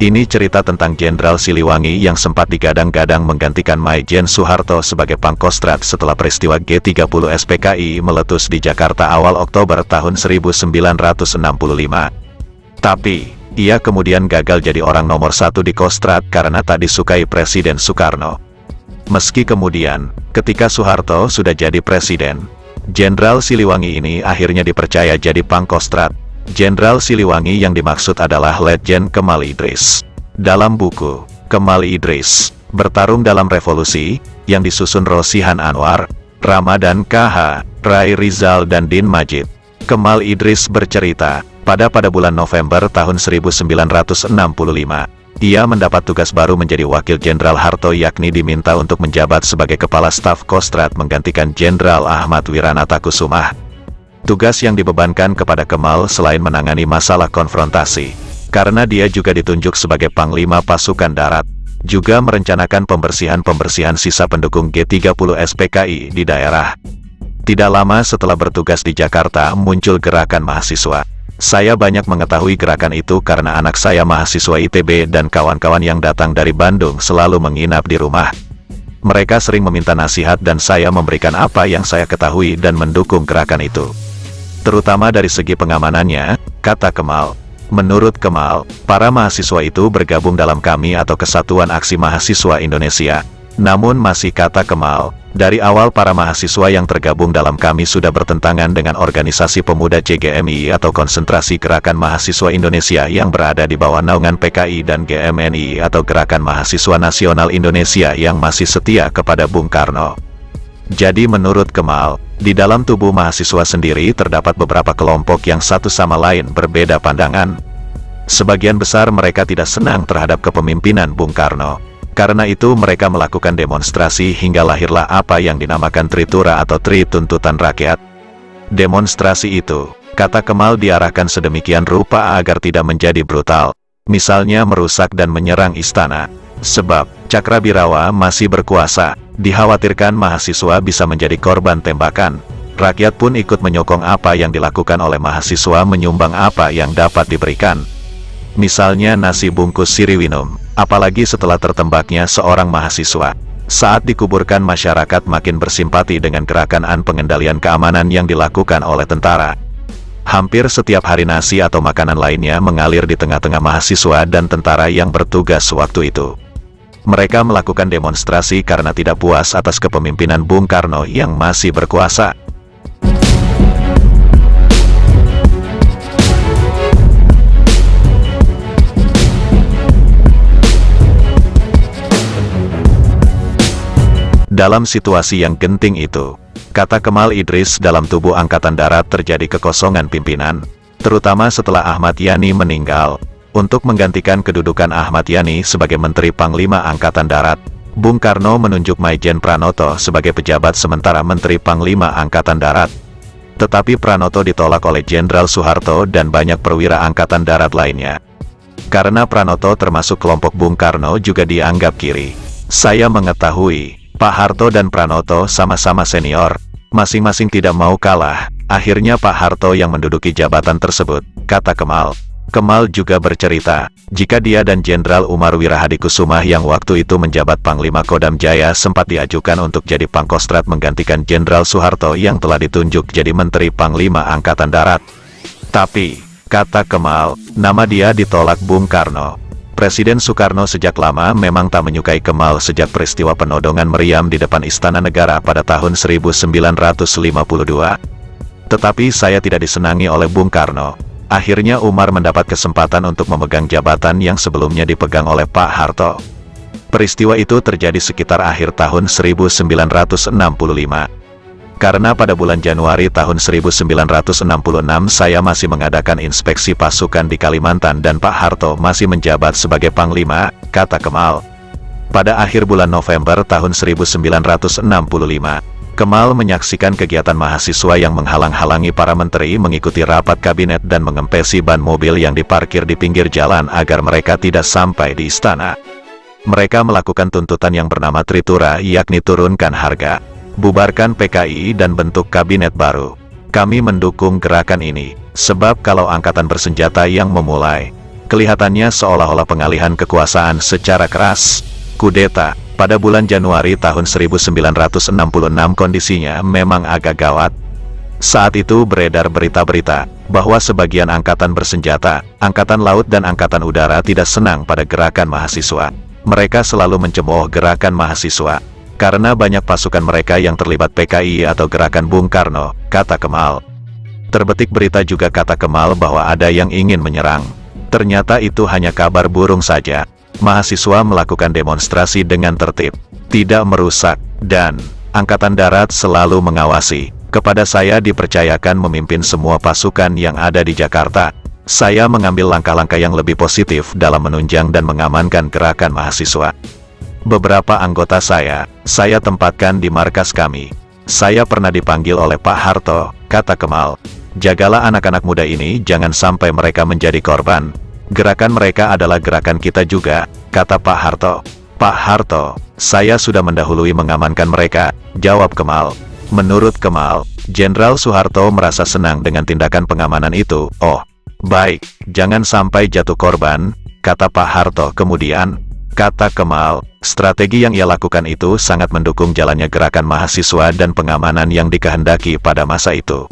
Ini cerita tentang Jenderal Siliwangi yang sempat digadang-gadang menggantikan Maijen Soeharto sebagai Pangkostrat setelah peristiwa G30 SPKI meletus di Jakarta awal Oktober tahun 1965. Tapi, ia kemudian gagal jadi orang nomor satu di Kostrat karena tak disukai Presiden Soekarno. Meski kemudian, ketika Soeharto sudah jadi presiden, Jenderal Siliwangi ini akhirnya dipercaya jadi Pangkostrat, Jenderal Siliwangi yang dimaksud adalah Letjen Kemal Idris. Dalam buku, Kemal Idris, Bertarung dalam Revolusi, yang disusun Rosihan Anwar, Ramadan KH, Rai Rizal dan Din Majid. Kemal Idris bercerita, pada pada bulan November tahun 1965, ia mendapat tugas baru menjadi Wakil Jenderal Harto yakni diminta untuk menjabat sebagai Kepala Staf Kostrat menggantikan Jenderal Ahmad Wiranata Kusumah. Tugas yang dibebankan kepada Kemal selain menangani masalah konfrontasi, karena dia juga ditunjuk sebagai Panglima Pasukan Darat, juga merencanakan pembersihan-pembersihan sisa pendukung G30 SPKI di daerah. Tidak lama setelah bertugas di Jakarta muncul gerakan mahasiswa. Saya banyak mengetahui gerakan itu karena anak saya mahasiswa ITB dan kawan-kawan yang datang dari Bandung selalu menginap di rumah. Mereka sering meminta nasihat dan saya memberikan apa yang saya ketahui dan mendukung gerakan itu terutama dari segi pengamanannya, kata Kemal. Menurut Kemal, para mahasiswa itu bergabung dalam kami atau Kesatuan Aksi Mahasiswa Indonesia. Namun masih kata Kemal, dari awal para mahasiswa yang tergabung dalam kami sudah bertentangan dengan organisasi pemuda CGMI atau Konsentrasi Gerakan Mahasiswa Indonesia yang berada di bawah naungan PKI dan GMNI atau Gerakan Mahasiswa Nasional Indonesia yang masih setia kepada Bung Karno. Jadi menurut Kemal, di dalam tubuh mahasiswa sendiri terdapat beberapa kelompok yang satu sama lain berbeda pandangan. Sebagian besar mereka tidak senang terhadap kepemimpinan Bung Karno. Karena itu mereka melakukan demonstrasi hingga lahirlah apa yang dinamakan Tritura atau Tri Tuntutan Rakyat. Demonstrasi itu, kata Kemal diarahkan sedemikian rupa agar tidak menjadi brutal. Misalnya merusak dan menyerang istana. Sebab, Cakrabirawa masih berkuasa, dikhawatirkan mahasiswa bisa menjadi korban tembakan. Rakyat pun ikut menyokong apa yang dilakukan oleh mahasiswa menyumbang apa yang dapat diberikan. Misalnya nasi bungkus siriwinum, apalagi setelah tertembaknya seorang mahasiswa. Saat dikuburkan masyarakat makin bersimpati dengan gerakan an pengendalian keamanan yang dilakukan oleh tentara. Hampir setiap hari nasi atau makanan lainnya mengalir di tengah-tengah mahasiswa dan tentara yang bertugas waktu itu. Mereka melakukan demonstrasi karena tidak puas atas kepemimpinan Bung Karno yang masih berkuasa. Dalam situasi yang genting itu, kata Kemal Idris dalam tubuh Angkatan Darat terjadi kekosongan pimpinan, terutama setelah Ahmad Yani meninggal, untuk menggantikan kedudukan Ahmad Yani sebagai Menteri Panglima Angkatan Darat, Bung Karno menunjuk Maijen Pranoto sebagai pejabat sementara Menteri Panglima Angkatan Darat. Tetapi Pranoto ditolak oleh Jenderal Soeharto dan banyak perwira Angkatan Darat lainnya. Karena Pranoto termasuk kelompok Bung Karno juga dianggap kiri. Saya mengetahui, Pak Harto dan Pranoto sama-sama senior, masing-masing tidak mau kalah, akhirnya Pak Harto yang menduduki jabatan tersebut, kata Kemal. Kemal juga bercerita, jika dia dan Jenderal Umar Wirahadi Kusumah yang waktu itu menjabat Panglima Kodam Jaya sempat diajukan untuk jadi Pangkostrat menggantikan Jenderal Soeharto yang telah ditunjuk jadi Menteri Panglima Angkatan Darat. Tapi, kata Kemal, nama dia ditolak Bung Karno. Presiden Soekarno sejak lama memang tak menyukai Kemal sejak peristiwa penodongan meriam di depan Istana Negara pada tahun 1952. Tetapi saya tidak disenangi oleh Bung Karno, Akhirnya Umar mendapat kesempatan untuk memegang jabatan yang sebelumnya dipegang oleh Pak Harto. Peristiwa itu terjadi sekitar akhir tahun 1965. Karena pada bulan Januari tahun 1966 saya masih mengadakan inspeksi pasukan di Kalimantan dan Pak Harto masih menjabat sebagai Panglima, kata Kemal. Pada akhir bulan November tahun 1965, Kemal menyaksikan kegiatan mahasiswa yang menghalang-halangi para menteri mengikuti rapat kabinet dan mengempesi ban mobil yang diparkir di pinggir jalan agar mereka tidak sampai di istana. Mereka melakukan tuntutan yang bernama Tritura yakni turunkan harga, bubarkan PKI dan bentuk kabinet baru. Kami mendukung gerakan ini, sebab kalau angkatan bersenjata yang memulai, Kelihatannya seolah-olah pengalihan kekuasaan secara keras. Kudeta, pada bulan Januari tahun 1966 kondisinya memang agak gawat. Saat itu beredar berita-berita, bahwa sebagian angkatan bersenjata, angkatan laut dan angkatan udara tidak senang pada gerakan mahasiswa. Mereka selalu mencemooh gerakan mahasiswa. Karena banyak pasukan mereka yang terlibat PKI atau gerakan Bung Karno, kata Kemal. Terbetik berita juga kata Kemal bahwa ada yang ingin menyerang. Ternyata itu hanya kabar burung saja. Mahasiswa melakukan demonstrasi dengan tertib, tidak merusak, dan Angkatan Darat selalu mengawasi. Kepada saya dipercayakan memimpin semua pasukan yang ada di Jakarta. Saya mengambil langkah-langkah yang lebih positif dalam menunjang dan mengamankan gerakan mahasiswa. Beberapa anggota saya, saya tempatkan di markas kami. Saya pernah dipanggil oleh Pak Harto, kata Kemal. Jagalah anak-anak muda ini jangan sampai mereka menjadi korban. Gerakan mereka adalah gerakan kita juga, kata Pak Harto. Pak Harto, saya sudah mendahului mengamankan mereka, jawab Kemal. Menurut Kemal, Jenderal Soeharto merasa senang dengan tindakan pengamanan itu. Oh, baik, jangan sampai jatuh korban, kata Pak Harto kemudian. Kata Kemal, strategi yang ia lakukan itu sangat mendukung jalannya gerakan mahasiswa dan pengamanan yang dikehendaki pada masa itu.